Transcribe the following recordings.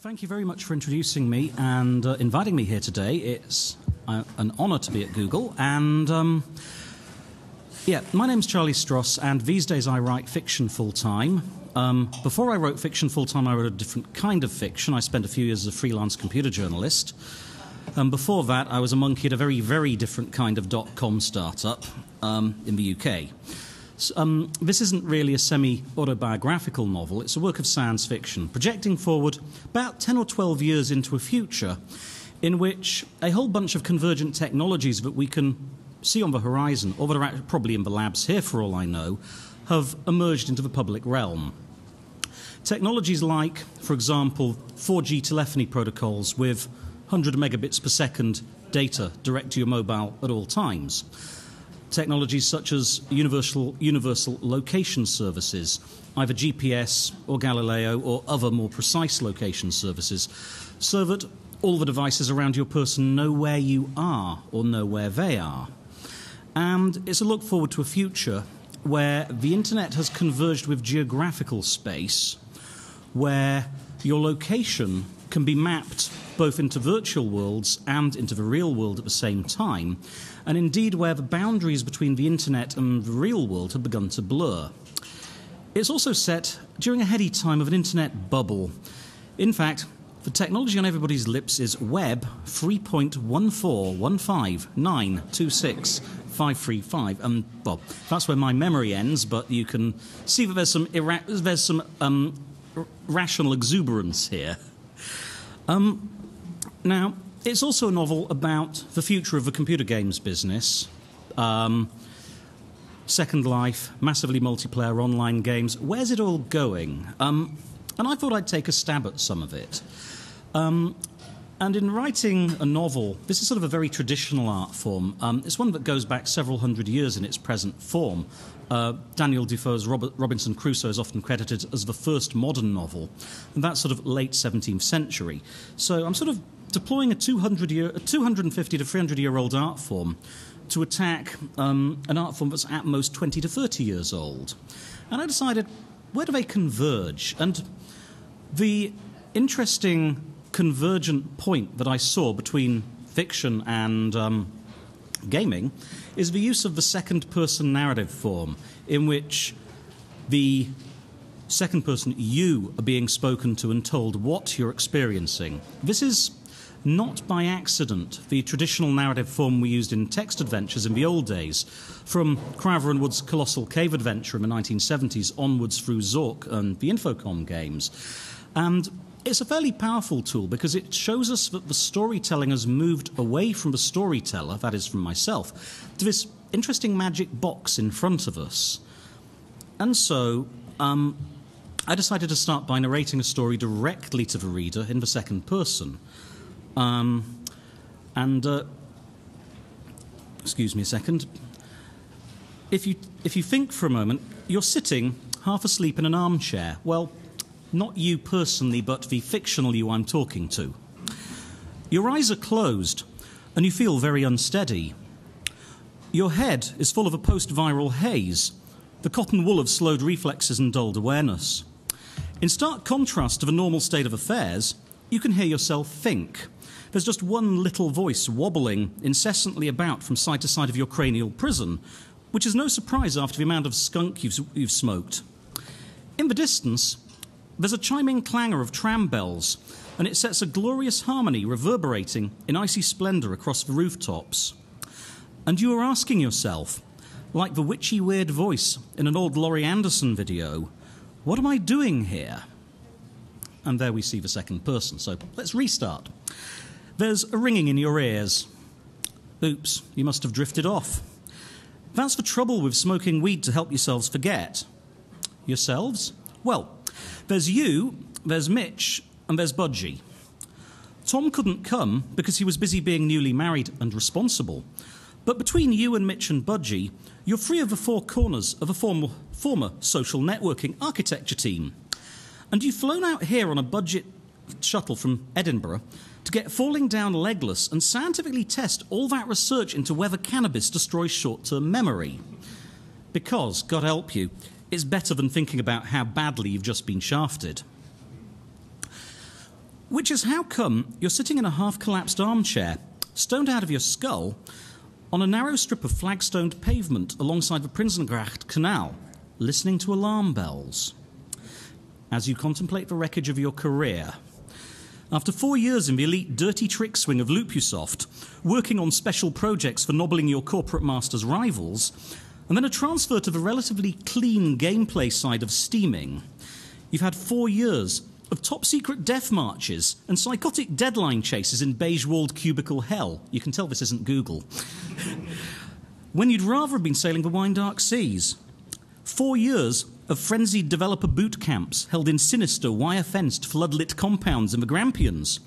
Thank you very much for introducing me and uh, inviting me here today. It's uh, an honour to be at Google. And um, yeah, my name's Charlie Stross, and these days I write fiction full time. Um, before I wrote fiction full time, I wrote a different kind of fiction. I spent a few years as a freelance computer journalist. And before that, I was a monkey at a very, very different kind of dot com startup um, in the UK. Um, this isn't really a semi autobiographical novel, it's a work of science fiction, projecting forward about 10 or 12 years into a future in which a whole bunch of convergent technologies that we can see on the horizon, or that are probably in the labs here for all I know, have emerged into the public realm. Technologies like, for example, 4G telephony protocols with 100 megabits per second data direct to your mobile at all times technologies such as universal, universal location services, either GPS or Galileo or other more precise location services, so that all the devices around your person know where you are or know where they are. And it's a look forward to a future where the internet has converged with geographical space, where your location can be mapped both into virtual worlds and into the real world at the same time, and indeed where the boundaries between the internet and the real world have begun to blur. It's also set during a heady time of an internet bubble. In fact, the technology on everybody's lips is Web 3.1415926. Um, well, that's where my memory ends, but you can see that there's some, ira- there's some um, rational exuberance here. Um, now, it's also a novel about the future of the computer games business. Um, Second Life, massively multiplayer online games. Where's it all going? Um, and I thought I'd take a stab at some of it. Um, and in writing a novel, this is sort of a very traditional art form. Um, it's one that goes back several hundred years in its present form. Uh, Daniel Defoe's Robert, Robinson Crusoe is often credited as the first modern novel, and that's sort of late 17th century. So I'm sort of deploying a 200 year, a 250 to 300 year old art form to attack um, an art form that's at most 20 to 30 years old. And I decided, where do they converge? And the interesting convergent point that I saw between fiction and um, gaming is the use of the second person narrative form, in which the second person, you, are being spoken to and told what you're experiencing. This is not by accident the traditional narrative form we used in text adventures in the old days, from Crowther and Wood's Colossal Cave Adventure in the 1970s onwards through Zork and the Infocom games. And it's a fairly powerful tool because it shows us that the storytelling has moved away from the storyteller, that is, from myself, to this interesting magic box in front of us. And so um, I decided to start by narrating a story directly to the reader in the second person. Um, and, uh, excuse me a second. If you, if you think for a moment, you're sitting half asleep in an armchair. Well, not you personally, but the fictional you I'm talking to. Your eyes are closed, and you feel very unsteady. Your head is full of a post viral haze, the cotton wool of slowed reflexes and dulled awareness. In stark contrast to the normal state of affairs, you can hear yourself think. There's just one little voice wobbling incessantly about from side to side of your cranial prison, which is no surprise after the amount of skunk you've, you've smoked. In the distance, there's a chiming clangor of tram bells, and it sets a glorious harmony reverberating in icy splendour across the rooftops. And you are asking yourself, like the witchy weird voice in an old Laurie Anderson video, what am I doing here? And there we see the second person. So let's restart. There's a ringing in your ears. Oops, you must have drifted off. That's the trouble with smoking weed to help yourselves forget. Yourselves? Well, there's you, there's Mitch, and there's Budgie. Tom couldn't come because he was busy being newly married and responsible. But between you and Mitch and Budgie, you're free of the four corners of a former, former social networking architecture team. And you've flown out here on a budget shuttle from Edinburgh to get falling down legless and scientifically test all that research into whether cannabis destroys short term memory. Because, God help you, it's better than thinking about how badly you've just been shafted. Which is how come you're sitting in a half collapsed armchair, stoned out of your skull, on a narrow strip of flagstoned pavement alongside the Prinsengracht Canal, listening to alarm bells. As you contemplate the wreckage of your career, after four years in the elite dirty trick swing of Lupusoft, working on special projects for nobbling your corporate master's rivals, and then a transfer to the relatively clean gameplay side of steaming, you've had four years of top secret death marches and psychotic deadline chases in beige walled cubicle hell. You can tell this isn't Google. when you'd rather have been sailing the wine dark seas. Four years of frenzied developer boot camps held in sinister, wire fenced, floodlit compounds in the Grampians.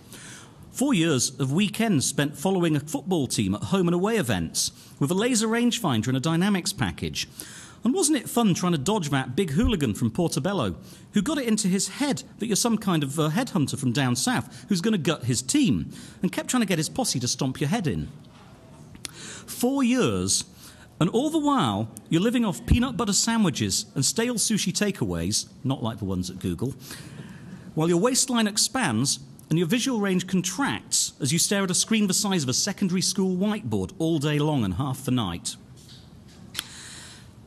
Four years of weekends spent following a football team at home and away events with a laser rangefinder and a dynamics package. And wasn't it fun trying to dodge that big hooligan from Portobello who got it into his head that you're some kind of uh, headhunter from down south who's going to gut his team and kept trying to get his posse to stomp your head in? Four years and all the while, you're living off peanut butter sandwiches and stale sushi takeaways, not like the ones at Google, while your waistline expands and your visual range contracts as you stare at a screen the size of a secondary school whiteboard all day long and half the night.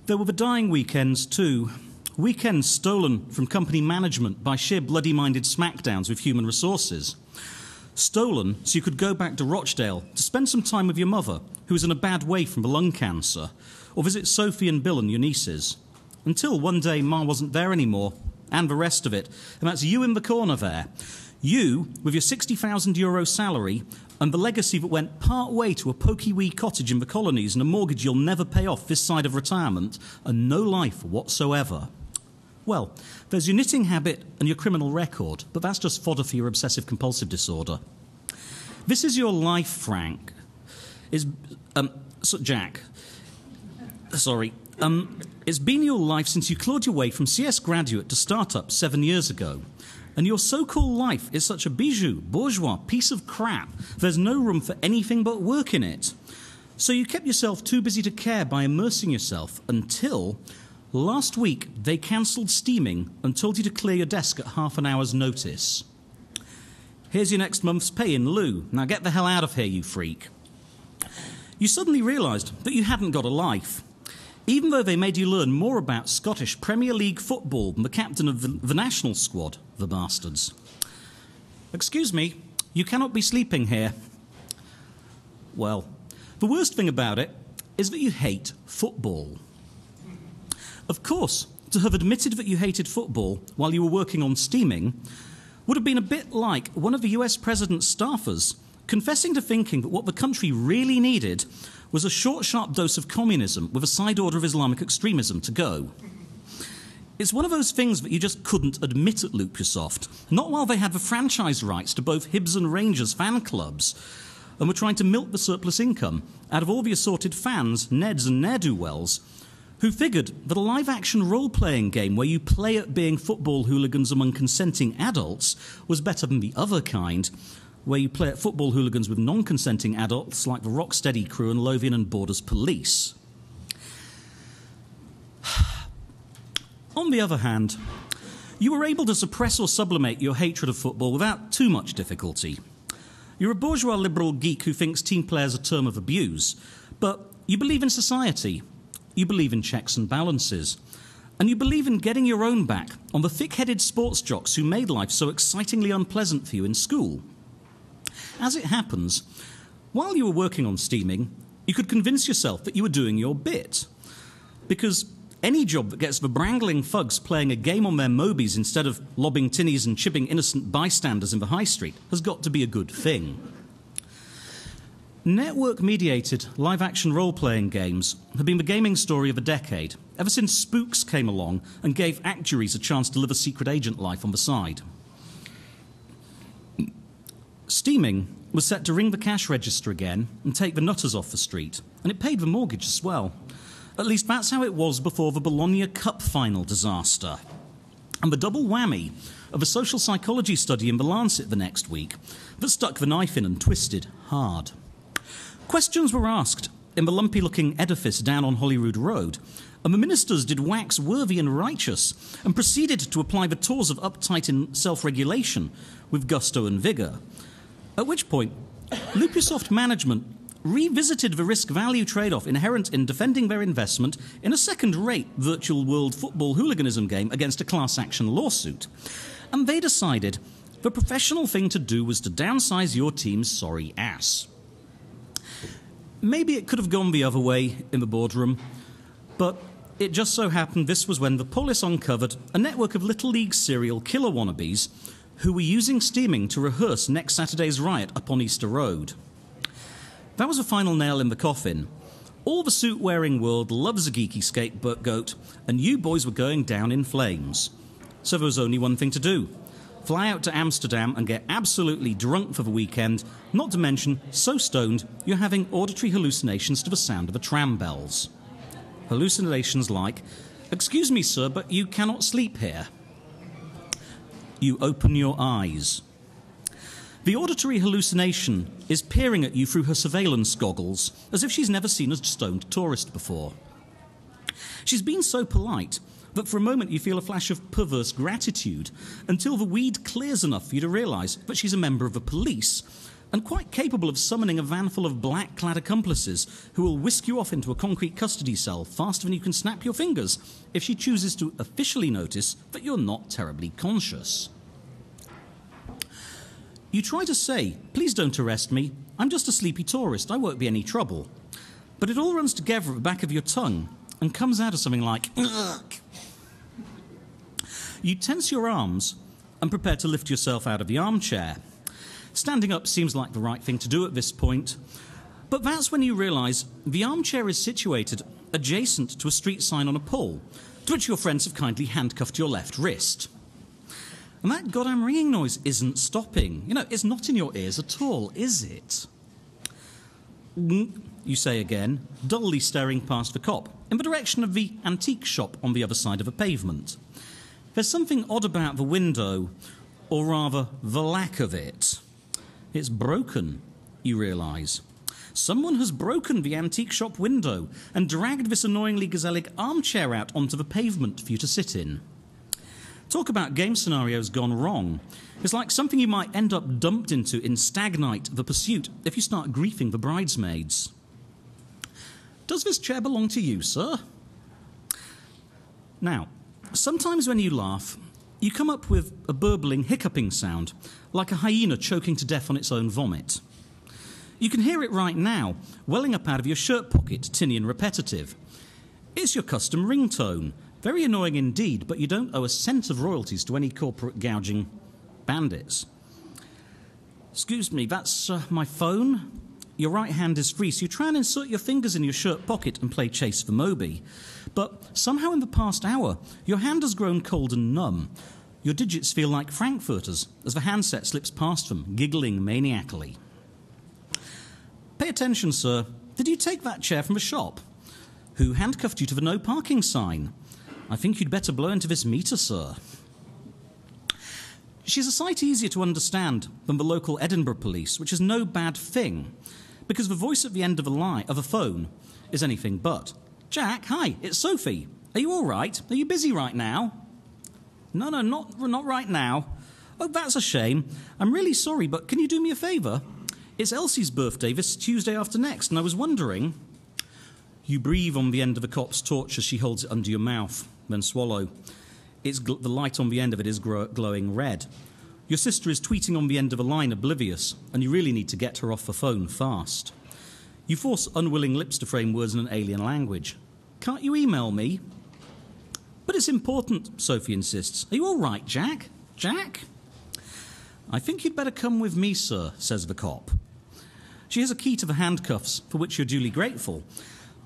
There were the dying weekends, too. Weekends stolen from company management by sheer bloody minded smackdowns with human resources stolen so you could go back to Rochdale to spend some time with your mother, who was in a bad way from the lung cancer, or visit Sophie and Bill and your nieces. Until one day Ma wasn't there anymore, and the rest of it, and that's you in the corner there. You, with your 60,000 euro salary, and the legacy that went part way to a pokey wee cottage in the colonies and a mortgage you'll never pay off this side of retirement, and no life whatsoever. Well, there's your knitting habit and your criminal record, but that's just fodder for your obsessive compulsive disorder. This is your life, Frank. Is um, so Jack. Sorry. Um, it's been your life since you clawed your way from CS graduate to startup seven years ago. And your so called life is such a bijou, bourgeois piece of crap, there's no room for anything but work in it. So you kept yourself too busy to care by immersing yourself until Last week, they cancelled steaming and told you to clear your desk at half an hour's notice. Here's your next month's pay in lieu. Now get the hell out of here, you freak. You suddenly realised that you hadn't got a life. Even though they made you learn more about Scottish Premier League football than the captain of the, the national squad, the bastards. Excuse me, you cannot be sleeping here. Well, the worst thing about it is that you hate football. Of course, to have admitted that you hated football while you were working on steaming would have been a bit like one of the US president's staffers confessing to thinking that what the country really needed was a short, sharp dose of communism with a side order of Islamic extremism to go. It's one of those things that you just couldn't admit at Lupusoft, not while they had the franchise rights to both Hibs and Rangers fan clubs and were trying to milk the surplus income out of all the assorted fans, Neds, and ne'er do wells who figured that a live action role playing game where you play at being football hooligans among consenting adults was better than the other kind, where you play at football hooligans with non consenting adults like the Rocksteady crew and Lothian and Borders Police. On the other hand, you were able to suppress or sublimate your hatred of football without too much difficulty. You're a bourgeois liberal geek who thinks team players a term of abuse, but you believe in society you believe in checks and balances. And you believe in getting your own back on the thick headed sports jocks who made life so excitingly unpleasant for you in school. As it happens, while you were working on steaming, you could convince yourself that you were doing your bit. Because any job that gets the brangling thugs playing a game on their mobies instead of lobbing tinnies and chipping innocent bystanders in the high street has got to be a good thing. Network mediated live action role playing games have been the gaming story of a decade, ever since Spooks came along and gave actuaries a chance to live a secret agent life on the side. Steaming was set to ring the cash register again and take the nutters off the street, and it paid the mortgage as well. At least that's how it was before the Bologna Cup final disaster. And the double whammy of a social psychology study in the Lancet the next week that stuck the knife in and twisted hard. Questions were asked in the lumpy looking edifice down on Holyrood Road and the ministers did wax worthy and righteous, and proceeded to apply the tools of uptight self regulation with gusto and vigour. At which point, Lupusoft management revisited the risk value trade off inherent in defending their investment in a second rate virtual world football hooliganism game against a class action lawsuit. And they decided the professional thing to do was to downsize your team's sorry ass. Maybe it could have gone the other way in the boardroom, but it just so happened this was when the police uncovered a network of Little League serial killer wannabes who were using steaming to rehearse next Saturday's riot up on Easter Road. That was the final nail in the coffin. All the suit wearing world loves a geeky scapegoat, and you boys were going down in flames. So there was only one thing to do fly out to Amsterdam and get absolutely drunk for the weekend, not to mention so stoned you're having auditory hallucinations to the sound of the tram bells. Hallucinations like, Excuse me, sir, but you cannot sleep here. You open your eyes. The auditory hallucination is peering at you through her surveillance goggles as if she's never seen a stoned tourist before. She's been so polite that for a moment you feel a flash of perverse gratitude until the weed clears enough for you to realise that she's a member of the police and quite capable of summoning a van full of black clad accomplices who will whisk you off into a concrete custody cell faster than you can snap your fingers if she chooses to officially notice that you're not terribly conscious. You try to say, Please don't arrest me. I'm just a sleepy tourist. I won't be any trouble. But it all runs together at the back of your tongue and comes out as something like, Ugh. You tense your arms and prepare to lift yourself out of the armchair. Standing up seems like the right thing to do at this point, but that's when you realise the armchair is situated adjacent to a street sign on a pole, to which your friends have kindly handcuffed your left wrist. And that goddamn ringing noise isn't stopping. You know, it's not in your ears at all, is it? Mm, you say again, dully staring past the cop, in the direction of the antique shop on the other side of the pavement. There's something odd about the window, or rather, the lack of it. It's broken, you realise. Someone has broken the antique shop window and dragged this annoyingly gazellic armchair out onto the pavement for you to sit in. Talk about game scenarios gone wrong. It's like something you might end up dumped into in Stagnite the Pursuit if you start griefing the bridesmaids. Does this chair belong to you, sir? Now, sometimes when you laugh, you come up with a burbling, hiccuping sound, like a hyena choking to death on its own vomit. You can hear it right now, welling up out of your shirt pocket, tinny and repetitive. It's your custom ringtone, very annoying indeed, but you don't owe a cent of royalties to any corporate gouging bandits. Excuse me, that's uh, my phone. Your right hand is free, so you try and insert your fingers in your shirt pocket and play Chase for Moby. But somehow in the past hour, your hand has grown cold and numb. Your digits feel like Frankfurters as the handset slips past them, giggling maniacally. Pay attention, sir. Did you take that chair from a shop? Who handcuffed you to the no parking sign? I think you'd better blow into this meter, sir. She's a sight easier to understand than the local Edinburgh police, which is no bad thing, because the voice at the end of a line of a phone is anything but. Jack, hi, it's Sophie. Are you all right? Are you busy right now? No, no, not not right now. Oh, that's a shame. I'm really sorry, but can you do me a favour? It's Elsie's birthday this Tuesday after next, and I was wondering. You breathe on the end of the cop's torch as she holds it under your mouth then swallow. It's the light on the end of it is glowing red. Your sister is tweeting on the end of a line, oblivious, and you really need to get her off the phone fast. You force unwilling lips to frame words in an alien language. Can't you email me? But it's important, Sophie insists. Are you all right, Jack? Jack? I think you'd better come with me, sir, says the cop. She has a key to the handcuffs, for which you're duly grateful,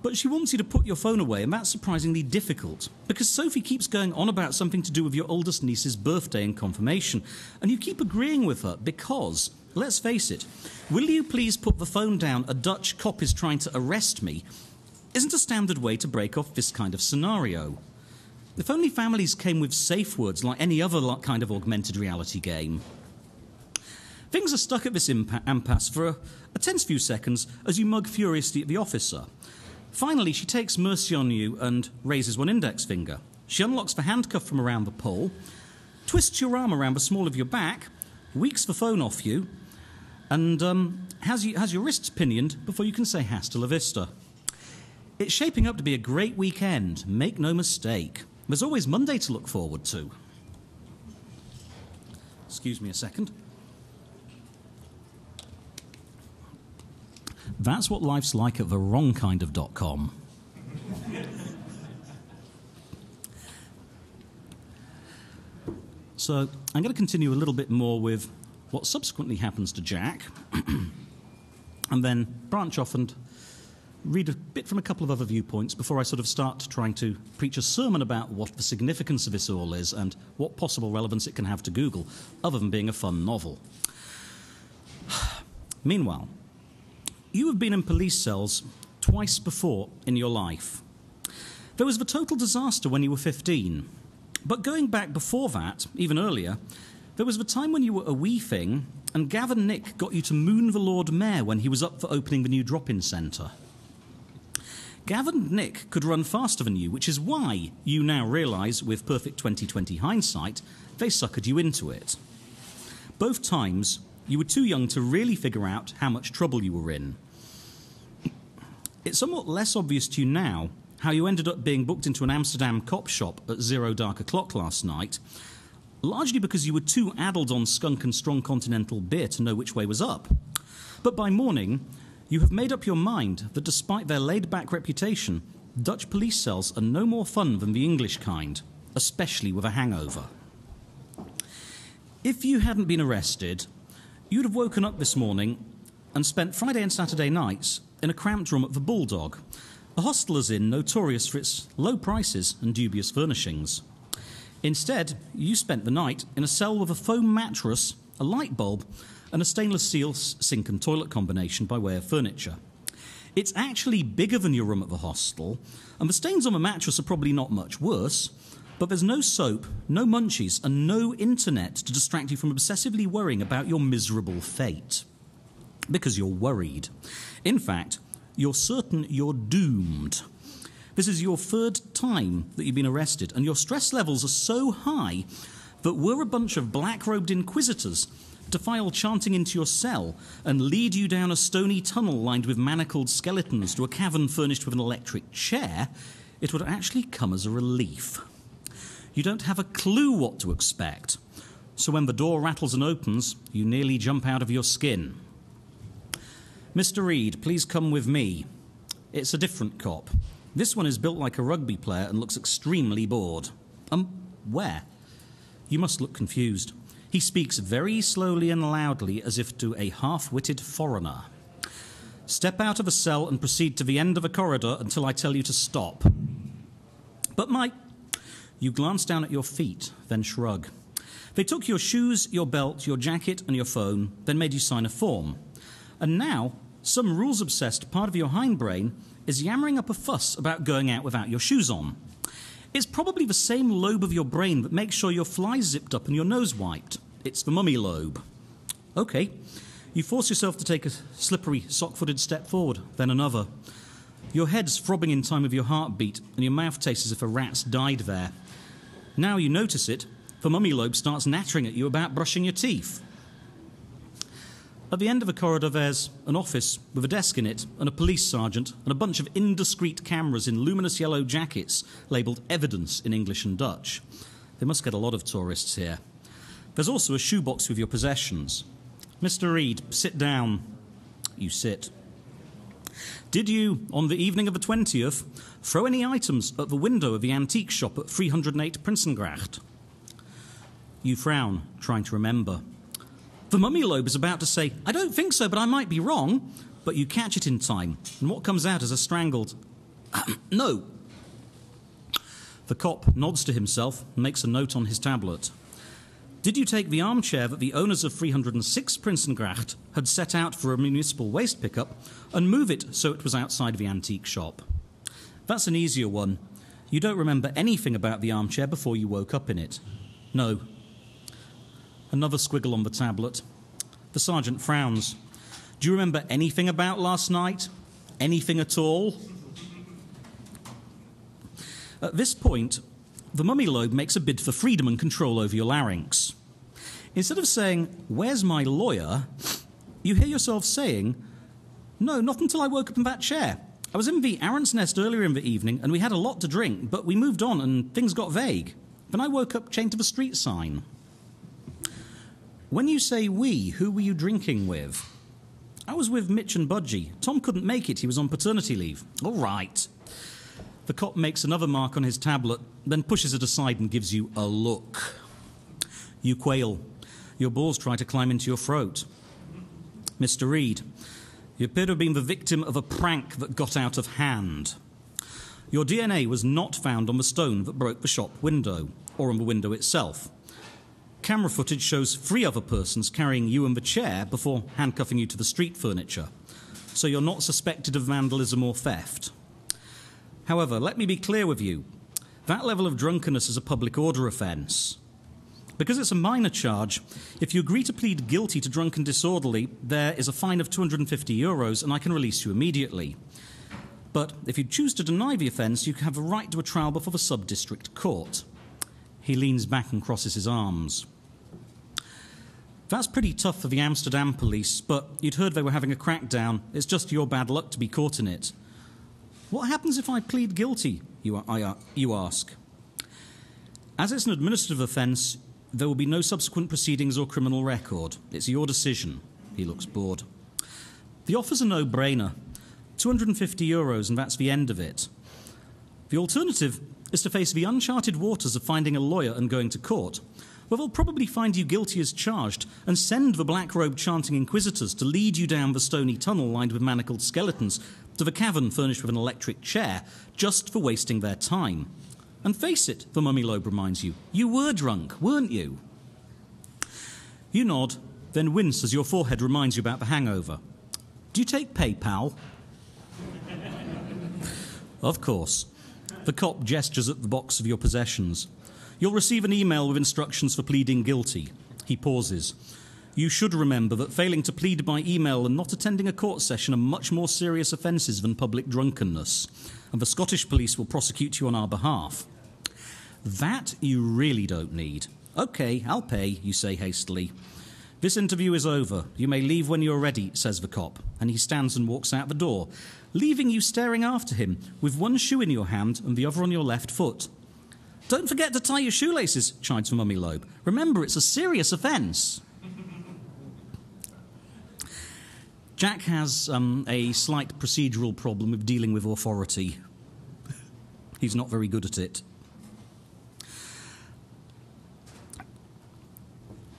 but she wants you to put your phone away, and that's surprisingly difficult because Sophie keeps going on about something to do with your oldest niece's birthday and confirmation, and you keep agreeing with her because, let's face it, will you please put the phone down? A Dutch cop is trying to arrest me. Isn't a standard way to break off this kind of scenario. If only families came with safe words like any other kind of augmented reality game. Things are stuck at this impasse for a, a tense few seconds as you mug furiously at the officer. Finally, she takes mercy on you and raises one index finger. She unlocks the handcuff from around the pole, twists your arm around the small of your back, weaks the phone off you, and um, has, you, has your wrists pinioned before you can say hasta la vista. It's shaping up to be a great weekend, make no mistake. There's always Monday to look forward to. Excuse me a second. That's what life's like at the wrong kind of dot com. so I'm going to continue a little bit more with what subsequently happens to Jack, and then branch off and read a bit from a couple of other viewpoints before I sort of start trying to preach a sermon about what the significance of this all is and what possible relevance it can have to Google, other than being a fun novel. Meanwhile, you have been in police cells twice before in your life. There was the total disaster when you were 15. But going back before that, even earlier, there was the time when you were a wee thing and Gavin Nick got you to moon the Lord Mayor when he was up for opening the new drop in centre. Gavin Nick could run faster than you, which is why you now realise, with perfect 2020 hindsight, they suckered you into it. Both times, you were too young to really figure out how much trouble you were in. It's somewhat less obvious to you now how you ended up being booked into an Amsterdam cop shop at zero dark o'clock last night, largely because you were too addled on skunk and strong continental beer to know which way was up. But by morning, you have made up your mind that despite their laid back reputation, Dutch police cells are no more fun than the English kind, especially with a hangover. If you hadn't been arrested, you'd have woken up this morning and spent Friday and Saturday nights in a cramped room at the Bulldog, a hostler's inn notorious for its low prices and dubious furnishings. Instead, you spent the night in a cell with a foam mattress, a light bulb, and a stainless steel sink and toilet combination by way of furniture. It's actually bigger than your room at the hostel, and the stains on the mattress are probably not much worse, but there's no soap, no munchies, and no internet to distract you from obsessively worrying about your miserable fate. Because you're worried. In fact, you're certain you're doomed. This is your third time that you've been arrested, and your stress levels are so high that were a bunch of black robed inquisitors to file chanting into your cell and lead you down a stony tunnel lined with manacled skeletons to a cavern furnished with an electric chair, it would actually come as a relief. You don't have a clue what to expect, so when the door rattles and opens, you nearly jump out of your skin. Mr. Reed, please come with me. It's a different cop. This one is built like a rugby player and looks extremely bored. Um, where? You must look confused. He speaks very slowly and loudly as if to a half witted foreigner. Step out of a cell and proceed to the end of a corridor until I tell you to stop. But my. You glance down at your feet, then shrug. They took your shoes, your belt, your jacket, and your phone, then made you sign a form. And now, some rules obsessed part of your hindbrain is yammering up a fuss about going out without your shoes on. It's probably the same lobe of your brain that makes sure your fly's zipped up and your nose wiped. It's the mummy lobe. Okay. You force yourself to take a slippery, sock footed step forward, then another. Your head's throbbing in time with your heartbeat, and your mouth tastes as if a rat's died there. Now you notice it, the mummy lobe starts nattering at you about brushing your teeth. At the end of a corridor, there's an office with a desk in it, and a police sergeant, and a bunch of indiscreet cameras in luminous yellow jackets labelled evidence in English and Dutch. They must get a lot of tourists here. There's also a shoebox with your possessions. Mr. Reed, sit down. You sit. Did you, on the evening of the 20th, throw any items at the window of the antique shop at 308 Prinsengracht? You frown, trying to remember. The mummy lobe is about to say, I don't think so, but I might be wrong. But you catch it in time, and what comes out is a strangled, no. The cop nods to himself and makes a note on his tablet. Did you take the armchair that the owners of 306 Prinsengracht had set out for a municipal waste pickup and move it so it was outside the antique shop? That's an easier one. You don't remember anything about the armchair before you woke up in it. No, Another squiggle on the tablet. The sergeant frowns. Do you remember anything about last night? Anything at all? At this point, the mummy lobe makes a bid for freedom and control over your larynx. Instead of saying, Where's my lawyer? you hear yourself saying, No, not until I woke up in that chair. I was in the Arendsnest earlier in the evening and we had a lot to drink, but we moved on and things got vague. Then I woke up chained to the street sign. When you say we, who were you drinking with? I was with Mitch and Budgie. Tom couldn't make it, he was on paternity leave. All right. The cop makes another mark on his tablet, then pushes it aside and gives you a look. You quail. Your balls try to climb into your throat. Mr. Reed, you appear to have been the victim of a prank that got out of hand. Your DNA was not found on the stone that broke the shop window, or on the window itself. Camera footage shows three other persons carrying you and the chair before handcuffing you to the street furniture. So you're not suspected of vandalism or theft. However, let me be clear with you that level of drunkenness is a public order offence. Because it's a minor charge, if you agree to plead guilty to drunken disorderly, there is a fine of 250 euros and I can release you immediately. But if you choose to deny the offence, you have a right to a trial before the sub district court. He leans back and crosses his arms. That's pretty tough for the Amsterdam police, but you'd heard they were having a crackdown. It's just your bad luck to be caught in it. What happens if I plead guilty? You, I, uh, you ask. As it's an administrative offence, there will be no subsequent proceedings or criminal record. It's your decision. He looks bored. The offer's a no brainer 250 euros, and that's the end of it. The alternative is to face the uncharted waters of finding a lawyer and going to court, where they'll probably find you guilty as charged and send the black robed chanting inquisitors to lead you down the stony tunnel lined with manacled skeletons to the cavern furnished with an electric chair just for wasting their time. And face it, the mummy lobe reminds you, you were drunk, weren't you? You nod, then wince as your forehead reminds you about the hangover. Do you take PayPal? of course. The cop gestures at the box of your possessions. You'll receive an email with instructions for pleading guilty. He pauses. You should remember that failing to plead by email and not attending a court session are much more serious offences than public drunkenness, and the Scottish police will prosecute you on our behalf. That you really don't need. OK, I'll pay, you say hastily. This interview is over. You may leave when you're ready, says the cop, and he stands and walks out the door, leaving you staring after him with one shoe in your hand and the other on your left foot. Don't forget to tie your shoelaces, chides mummy lobe. Remember, it's a serious offence. Jack has um, a slight procedural problem with dealing with authority. He's not very good at it.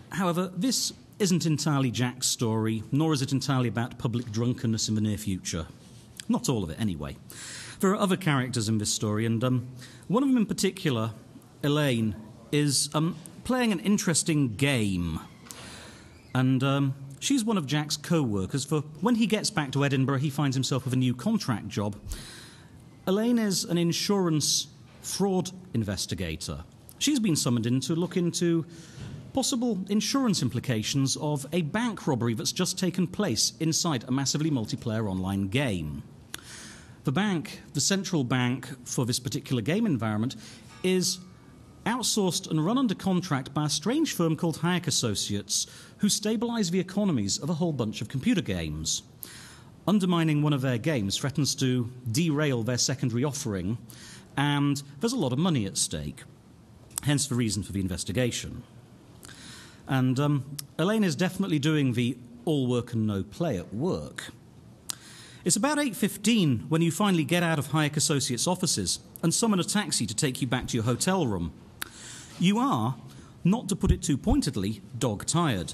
However, this isn't entirely Jack's story, nor is it entirely about public drunkenness in the near future. Not all of it, anyway. There are other characters in this story, and um, one of them in particular, Elaine, is um, playing an interesting game. And um, she's one of Jack's co workers, for when he gets back to Edinburgh, he finds himself with a new contract job. Elaine is an insurance fraud investigator. She's been summoned in to look into possible insurance implications of a bank robbery that's just taken place inside a massively multiplayer online game. The bank, the central bank for this particular game environment, is outsourced and run under contract by a strange firm called Hayek Associates, who stabilize the economies of a whole bunch of computer games. Undermining one of their games threatens to derail their secondary offering, and there's a lot of money at stake. Hence the reason for the investigation. And um, Elaine is definitely doing the all work and no play at work. It's about 8.15 when you finally get out of Hayek Associates' offices and summon a taxi to take you back to your hotel room. You are, not to put it too pointedly, dog tired.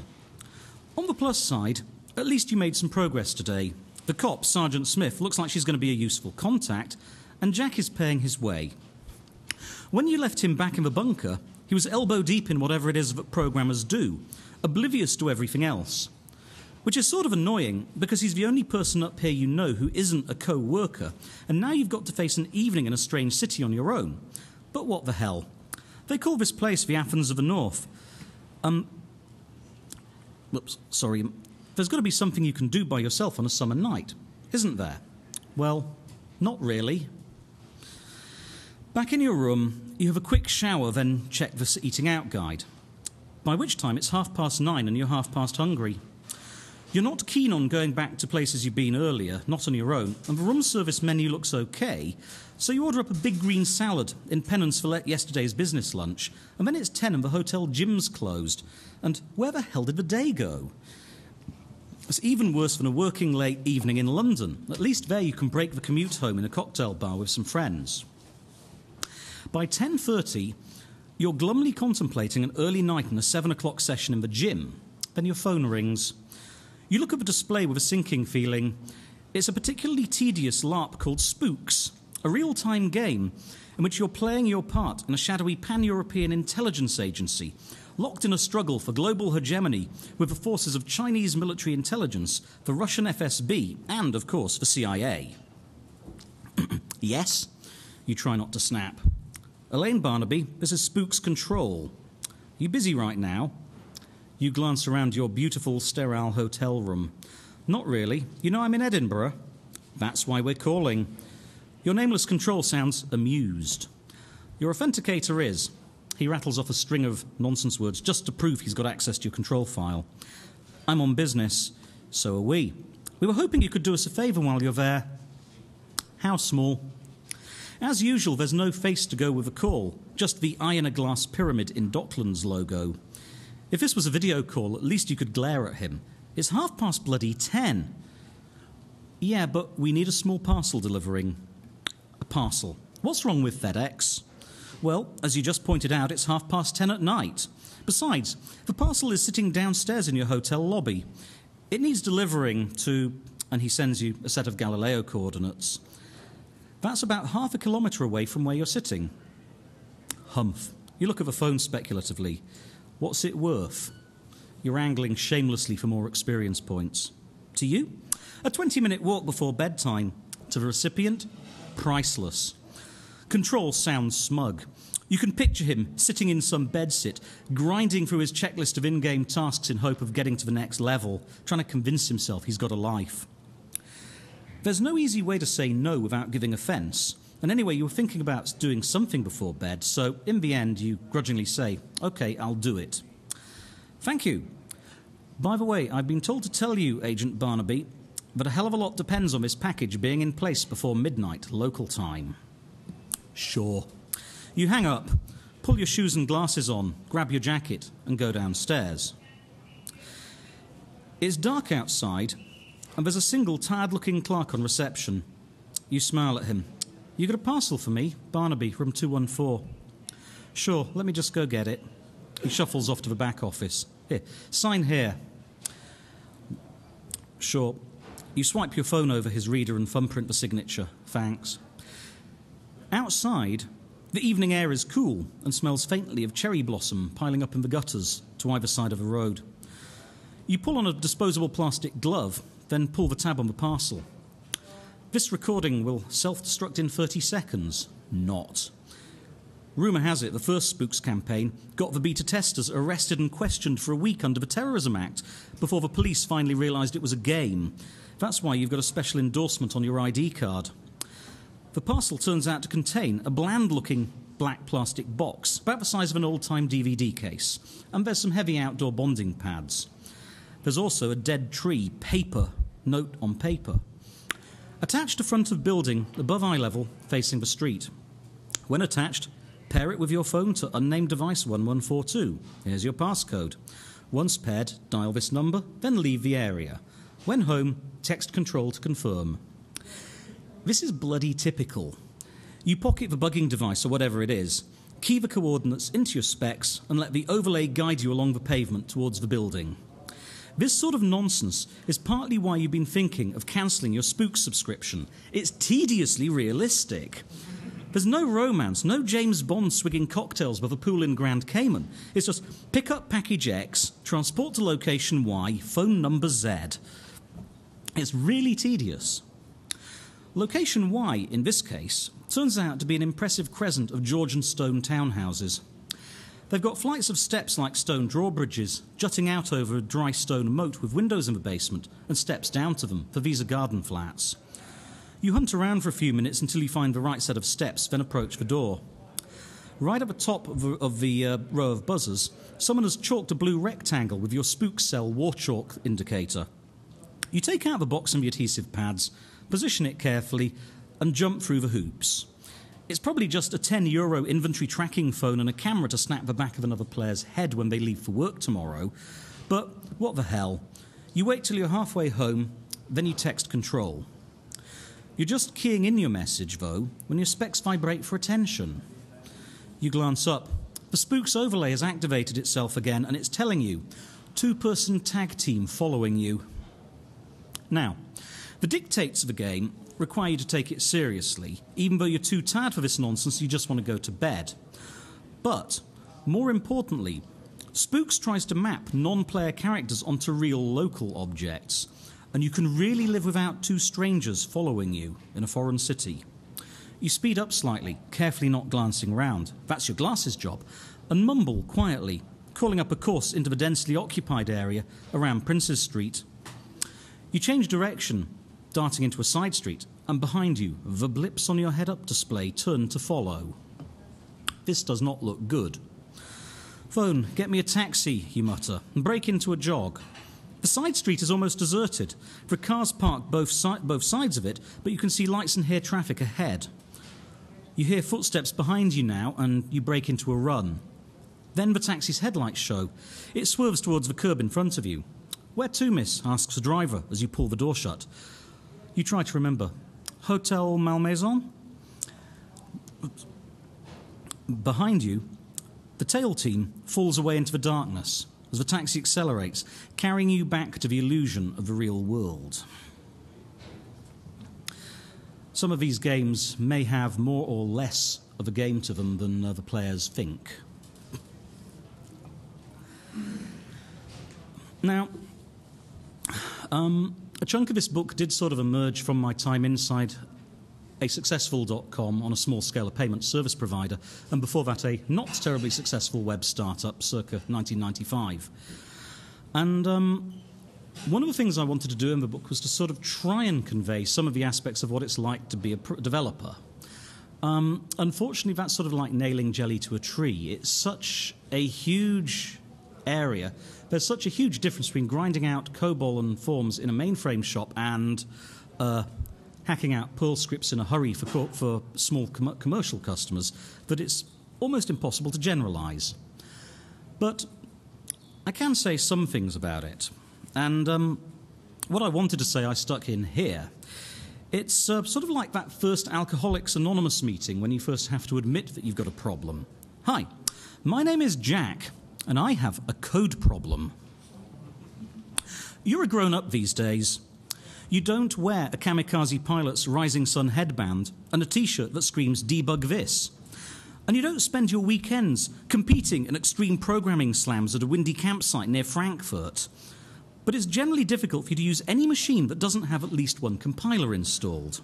On the plus side, at least you made some progress today. The cop, Sergeant Smith, looks like she's going to be a useful contact, and Jack is paying his way. When you left him back in the bunker, he was elbow deep in whatever it is that programmers do, oblivious to everything else. Which is sort of annoying because he's the only person up here you know who isn't a co worker, and now you've got to face an evening in a strange city on your own. But what the hell? They call this place the Athens of the North. Um. Whoops, sorry. There's got to be something you can do by yourself on a summer night, isn't there? Well, not really. Back in your room, you have a quick shower, then check the eating out guide. By which time it's half past nine and you're half past hungry. You're not keen on going back to places you've been earlier, not on your own, and the room service menu looks okay, so you order up a big green salad in penance for yesterday's business lunch, and then it's 10 and the hotel gym's closed. And where the hell did the day go? It's even worse than a working late evening in London. At least there you can break the commute home in a cocktail bar with some friends. By 10.30, you're glumly contemplating an early night and a 7 o'clock session in the gym. Then your phone rings. You look at the display with a sinking feeling. It's a particularly tedious LARP called Spooks, a real time game in which you're playing your part in a shadowy pan European intelligence agency, locked in a struggle for global hegemony with the forces of Chinese military intelligence, the Russian FSB, and, of course, the CIA. yes, you try not to snap. Elaine Barnaby, this is Spooks Control. You busy right now? You glance around your beautiful, sterile hotel room. Not really. You know I'm in Edinburgh. That's why we're calling. Your nameless control sounds amused. Your authenticator is. He rattles off a string of nonsense words just to prove he's got access to your control file. I'm on business. So are we. We were hoping you could do us a favour while you're there. How small? As usual, there's no face to go with the call, just the eye in a glass pyramid in Docklands logo. If this was a video call, at least you could glare at him. It's half past bloody ten. Yeah, but we need a small parcel delivering. Parcel. What's wrong with FedEx? Well, as you just pointed out, it's half past ten at night. Besides, the parcel is sitting downstairs in your hotel lobby. It needs delivering to, and he sends you a set of Galileo coordinates. That's about half a kilometre away from where you're sitting. Humph. You look at the phone speculatively. What's it worth? You're angling shamelessly for more experience points. To you, a 20 minute walk before bedtime. To the recipient, priceless. Control sounds smug. You can picture him sitting in some bedsit, grinding through his checklist of in game tasks in hope of getting to the next level, trying to convince himself he's got a life. There's no easy way to say no without giving offence. And anyway, you were thinking about doing something before bed, so in the end, you grudgingly say, OK, I'll do it. Thank you. By the way, I've been told to tell you, Agent Barnaby, that a hell of a lot depends on this package being in place before midnight, local time. Sure. You hang up, pull your shoes and glasses on, grab your jacket, and go downstairs. It's dark outside, and there's a single tired looking clerk on reception. You smile at him. You got a parcel for me, Barnaby, room 214. Sure, let me just go get it. He shuffles off to the back office. Here, sign here. Sure. You swipe your phone over his reader and thumbprint the signature. Thanks. Outside, the evening air is cool and smells faintly of cherry blossom piling up in the gutters to either side of the road. You pull on a disposable plastic glove then pull the tab on the parcel. This recording will self destruct in 30 seconds. Not. Rumour has it the first Spooks campaign got the beta testers arrested and questioned for a week under the Terrorism Act before the police finally realised it was a game. That's why you've got a special endorsement on your ID card. The parcel turns out to contain a bland looking black plastic box, about the size of an old time DVD case, and there's some heavy outdoor bonding pads. There's also a dead tree, paper, note on paper. Attached to front of building, above eye level, facing the street. When attached, pair it with your phone to unnamed device 1142. Here's your passcode. Once paired, dial this number, then leave the area. When home, text control to confirm. This is bloody typical. You pocket the bugging device or whatever it is, key the coordinates into your specs, and let the overlay guide you along the pavement towards the building. This sort of nonsense is partly why you've been thinking of cancelling your spook subscription. It's tediously realistic. There's no romance, no James Bond swigging cocktails with a pool in Grand Cayman. It's just pick up package X, transport to location Y, phone number Z. It's really tedious. Location Y, in this case, turns out to be an impressive crescent of Georgian stone townhouses. They've got flights of steps like stone drawbridges, jutting out over a dry stone moat with windows in the basement, and steps down to them for these are garden flats. You hunt around for a few minutes until you find the right set of steps, then approach the door. Right at the top of the, of the uh, row of buzzers, someone has chalked a blue rectangle with your spook cell war chalk indicator. You take out the box and the adhesive pads, position it carefully, and jump through the hoops. It's probably just a 10 euro inventory tracking phone and a camera to snap the back of another player's head when they leave for work tomorrow. But what the hell? You wait till you're halfway home, then you text control. You're just keying in your message, though, when your specs vibrate for attention. You glance up. The Spooks overlay has activated itself again, and it's telling you two person tag team following you. Now, the dictates of the game require you to take it seriously, even though you're too tired for this nonsense, you just want to go to bed. But, more importantly, Spooks tries to map non player characters onto real local objects, and you can really live without two strangers following you in a foreign city. You speed up slightly, carefully not glancing round. That's your glasses job. And mumble quietly, calling up a course into the densely occupied area around Princes Street. You change direction, darting into a side street, and behind you, the blips on your head up display turn to follow. This does not look good. Phone, get me a taxi, you mutter, and break into a jog. The side street is almost deserted. for cars parked both, si- both sides of it, but you can see lights and hear traffic ahead. You hear footsteps behind you now, and you break into a run. Then the taxi's headlights show. It swerves towards the curb in front of you. Where to, miss? asks the driver as you pull the door shut. You try to remember. Hotel Malmaison? Behind you, the tail team falls away into the darkness as the taxi accelerates, carrying you back to the illusion of the real world. Some of these games may have more or less of a game to them than uh, the players think. Now, um, a chunk of this book did sort of emerge from my time inside a successful.com on a small scale, a payment service provider, and before that, a not terribly successful web startup circa 1995. And um, one of the things I wanted to do in the book was to sort of try and convey some of the aspects of what it's like to be a developer. Um, unfortunately, that's sort of like nailing jelly to a tree. It's such a huge area. There's such a huge difference between grinding out COBOL and forms in a mainframe shop and uh, hacking out Perl scripts in a hurry for, co- for small com- commercial customers that it's almost impossible to generalize. But I can say some things about it. And um, what I wanted to say, I stuck in here. It's uh, sort of like that first Alcoholics Anonymous meeting when you first have to admit that you've got a problem. Hi, my name is Jack, and I have a code problem. You're a grown up these days. You don't wear a kamikaze pilot's Rising Sun headband and a t shirt that screams debug this. And you don't spend your weekends competing in extreme programming slams at a windy campsite near Frankfurt. But it's generally difficult for you to use any machine that doesn't have at least one compiler installed.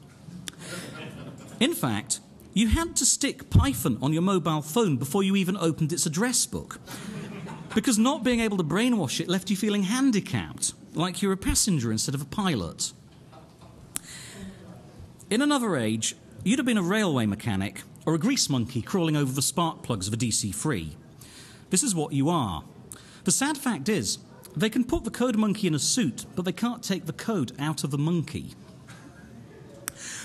In fact, you had to stick Python on your mobile phone before you even opened its address book. Because not being able to brainwash it left you feeling handicapped, like you're a passenger instead of a pilot. In another age, you'd have been a railway mechanic or a grease monkey crawling over the spark plugs of a DC 3. This is what you are. The sad fact is, they can put the code monkey in a suit, but they can't take the code out of the monkey.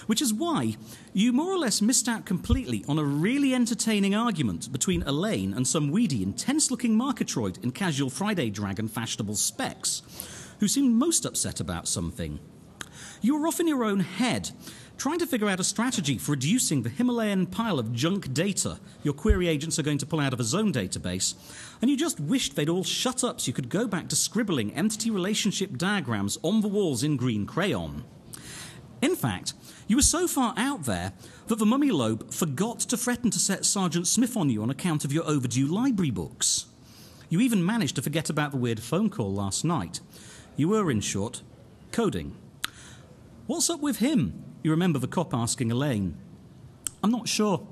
Which is why you more or less missed out completely on a really entertaining argument between Elaine and some weedy, intense looking Marketroid in casual Friday drag and fashionable specs, who seemed most upset about something. You were off in your own head, trying to figure out a strategy for reducing the Himalayan pile of junk data your query agents are going to pull out of a zone database, and you just wished they'd all shut up so you could go back to scribbling entity relationship diagrams on the walls in green crayon. In fact, you were so far out there that the mummy lobe forgot to threaten to set Sergeant Smith on you on account of your overdue library books. You even managed to forget about the weird phone call last night. You were, in short, coding. What's up with him? You remember the cop asking Elaine. I'm not sure.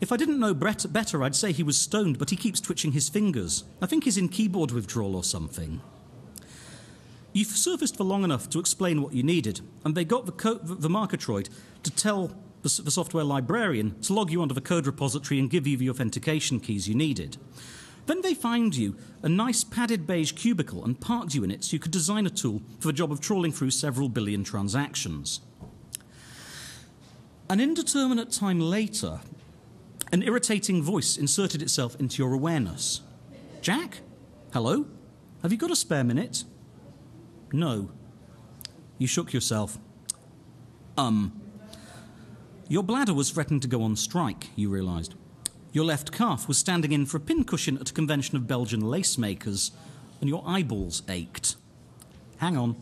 If I didn't know Brett better, I'd say he was stoned, but he keeps twitching his fingers. I think he's in keyboard withdrawal or something. You surfaced for long enough to explain what you needed, and they got the, co- the Marketroid to tell the, the software librarian to log you onto the code repository and give you the authentication keys you needed. Then they found you a nice padded beige cubicle and parked you in it so you could design a tool for the job of trawling through several billion transactions. An indeterminate time later, an irritating voice inserted itself into your awareness. Jack? Hello? Have you got a spare minute? No. You shook yourself. Um. Your bladder was threatening to go on strike, you realised. Your left calf was standing in for a pincushion at a convention of Belgian lace makers, and your eyeballs ached. Hang on.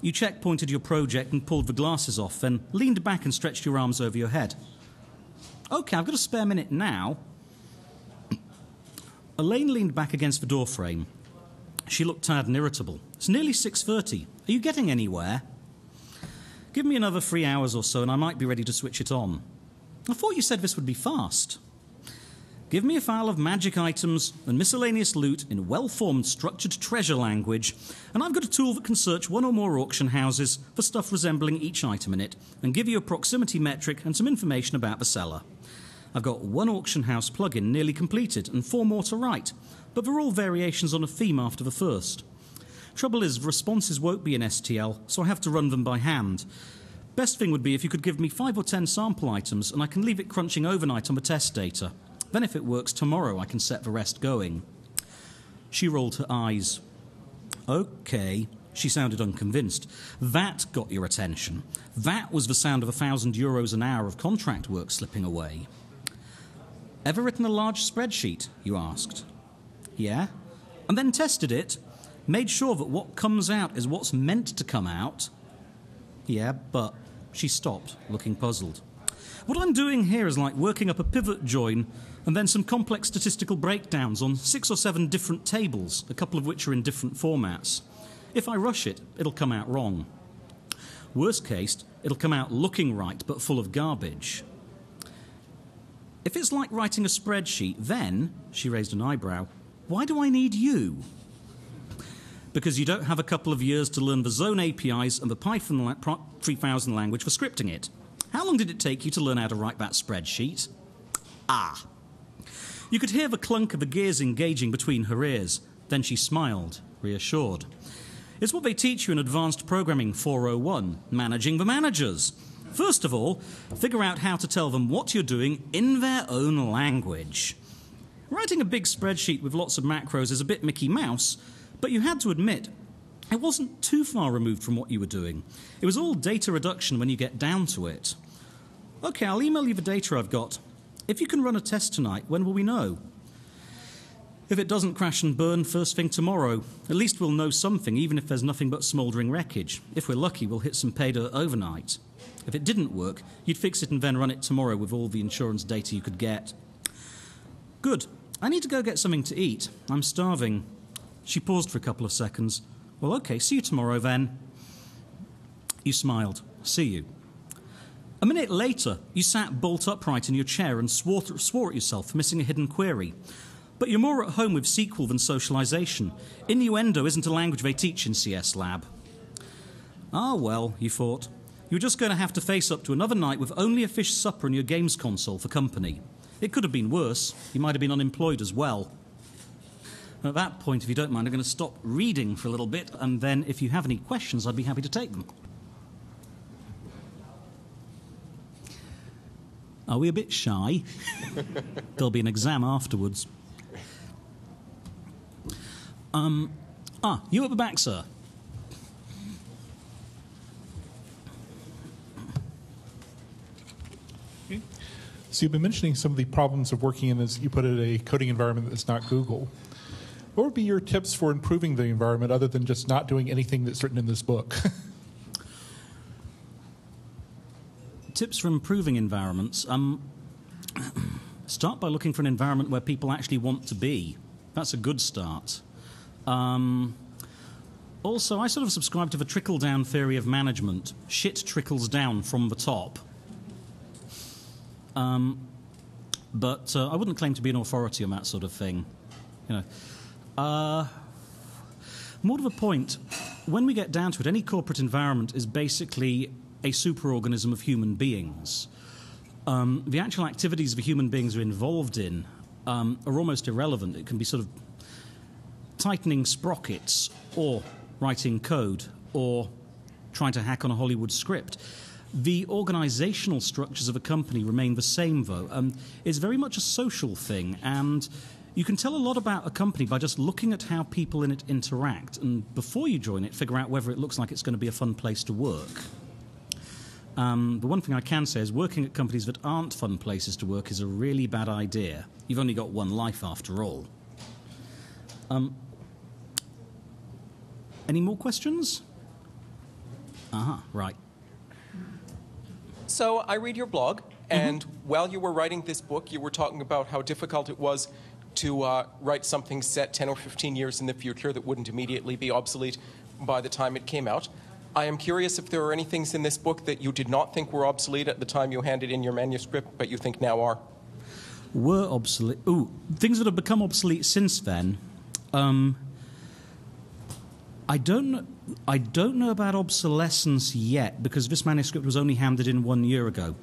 You checkpointed your project and pulled the glasses off, then leaned back and stretched your arms over your head. OK, I've got a spare minute now. Elaine leaned back against the door frame. She looked tired and irritable. It's nearly 6.30. Are you getting anywhere? Give me another three hours or so and I might be ready to switch it on. I thought you said this would be fast. Give me a file of magic items and miscellaneous loot in well formed, structured treasure language, and I've got a tool that can search one or more auction houses for stuff resembling each item in it and give you a proximity metric and some information about the seller. I've got one auction house plugin nearly completed and four more to write, but they're all variations on a theme after the first. Trouble is, responses won't be in STL, so I have to run them by hand. Best thing would be if you could give me five or ten sample items and I can leave it crunching overnight on the test data. Then, if it works tomorrow, I can set the rest going. She rolled her eyes. OK. She sounded unconvinced. That got your attention. That was the sound of a thousand euros an hour of contract work slipping away. Ever written a large spreadsheet? You asked. Yeah. And then tested it, made sure that what comes out is what's meant to come out. Yeah, but she stopped, looking puzzled. What I'm doing here is like working up a pivot join and then some complex statistical breakdowns on six or seven different tables, a couple of which are in different formats. If I rush it, it'll come out wrong. Worst case, it'll come out looking right but full of garbage. If it's like writing a spreadsheet, then, she raised an eyebrow, why do I need you? Because you don't have a couple of years to learn the Zone APIs and the Python 3000 language for scripting it. How long did it take you to learn how to write that spreadsheet? Ah. You could hear the clunk of the gears engaging between her ears. Then she smiled, reassured. It's what they teach you in Advanced Programming 401 Managing the Managers. First of all, figure out how to tell them what you're doing in their own language. Writing a big spreadsheet with lots of macros is a bit Mickey Mouse, but you had to admit it wasn't too far removed from what you were doing. It was all data reduction when you get down to it. OK, I'll email you the data I've got. If you can run a test tonight, when will we know? If it doesn't crash and burn first thing tomorrow, at least we'll know something, even if there's nothing but smouldering wreckage. If we're lucky, we'll hit some pay dirt overnight. If it didn't work, you'd fix it and then run it tomorrow with all the insurance data you could get. Good. I need to go get something to eat. I'm starving. She paused for a couple of seconds. Well, okay, see you tomorrow then. You smiled. See you. A minute later, you sat bolt upright in your chair and swore, swore at yourself for missing a hidden query. But you're more at home with SQL than socialization. Innuendo isn't a language they teach in CS Lab. Ah, well, you thought. You're just going to have to face up to another night with only a fish supper and your games console for company. It could have been worse. You might have been unemployed as well. At that point, if you don't mind, I'm going to stop reading for a little bit, and then if you have any questions, I'd be happy to take them. Are we a bit shy? There'll be an exam afterwards. Um, ah, you at the back, sir. So you've been mentioning some of the problems of working in, as you put it, a coding environment that's not Google. What would be your tips for improving the environment other than just not doing anything that's written in this book? tips for improving environments. Um, start by looking for an environment where people actually want to be. That's a good start. Um, also, I sort of subscribe to the trickle down theory of management. Shit trickles down from the top. Um, but uh, I wouldn't claim to be an authority on that sort of thing. You know, uh, more to the point, when we get down to it, any corporate environment is basically a superorganism of human beings. Um, the actual activities of the human beings are involved in um, are almost irrelevant. It can be sort of tightening sprockets or writing code or trying to hack on a Hollywood script. The organizational structures of a company remain the same, though. Um, it's very much a social thing, and you can tell a lot about a company by just looking at how people in it interact, and before you join it, figure out whether it looks like it's going to be a fun place to work. Um, the one thing I can say is working at companies that aren't fun places to work is a really bad idea. You've only got one life after all. Um, any more questions? Uh huh, right. So I read your blog, and mm-hmm. while you were writing this book, you were talking about how difficult it was to uh, write something set 10 or 15 years in the future that wouldn't immediately be obsolete by the time it came out. I am curious if there are any things in this book that you did not think were obsolete at the time you handed in your manuscript, but you think now are. Were obsolete. Ooh, things that have become obsolete since then. Um, I don't. I don't know about obsolescence yet because this manuscript was only handed in one year ago.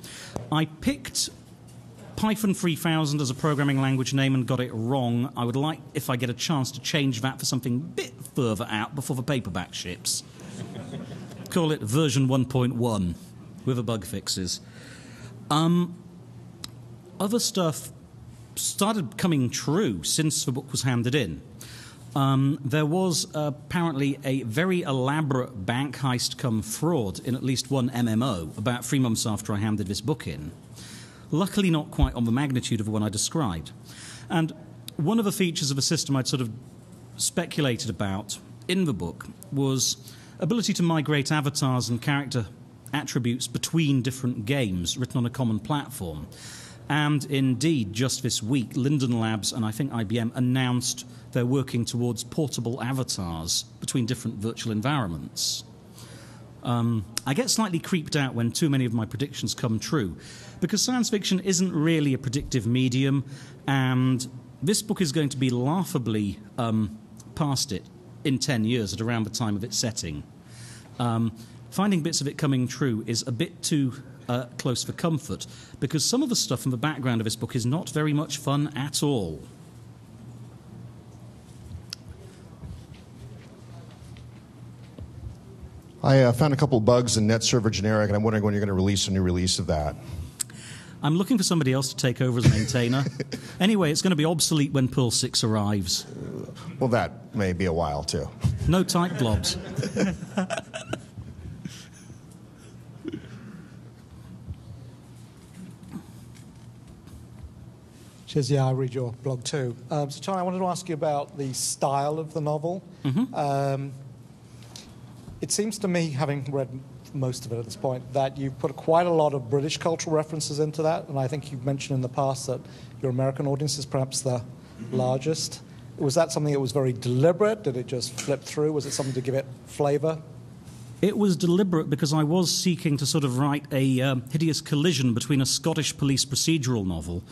I picked Python 3000 as a programming language name and got it wrong. I would like, if I get a chance, to change that for something a bit further out before the paperback ships. Call it version 1.1 with the bug fixes. Um, other stuff started coming true since the book was handed in. Um, there was apparently a very elaborate bank heist come fraud in at least one MMO about three months after I handed this book in. Luckily, not quite on the magnitude of the one I described. And one of the features of a system I'd sort of speculated about in the book was ability to migrate avatars and character attributes between different games written on a common platform. And indeed, just this week, Linden Labs and I think IBM announced they're working towards portable avatars between different virtual environments. Um, I get slightly creeped out when too many of my predictions come true because science fiction isn't really a predictive medium, and this book is going to be laughably um, past it in 10 years at around the time of its setting. Um, finding bits of it coming true is a bit too uh, close for comfort because some of the stuff in the background of this book is not very much fun at all. I uh, found a couple bugs in NetServer Generic, and I'm wondering when you're going to release a new release of that. I'm looking for somebody else to take over as maintainer. anyway, it's going to be obsolete when Perl 6 arrives. Well, that may be a while, too. No tight blobs. Cheers, yeah, I read your blog too. Um, so, Charlie, I wanted to ask you about the style of the novel. Mm-hmm. Um, it seems to me, having read most of it at this point, that you've put quite a lot of British cultural references into that, and I think you've mentioned in the past that your American audience is perhaps the largest. Was that something that was very deliberate? Did it just flip through? Was it something to give it flavor? It was deliberate because I was seeking to sort of write a um, hideous collision between a Scottish police procedural novel,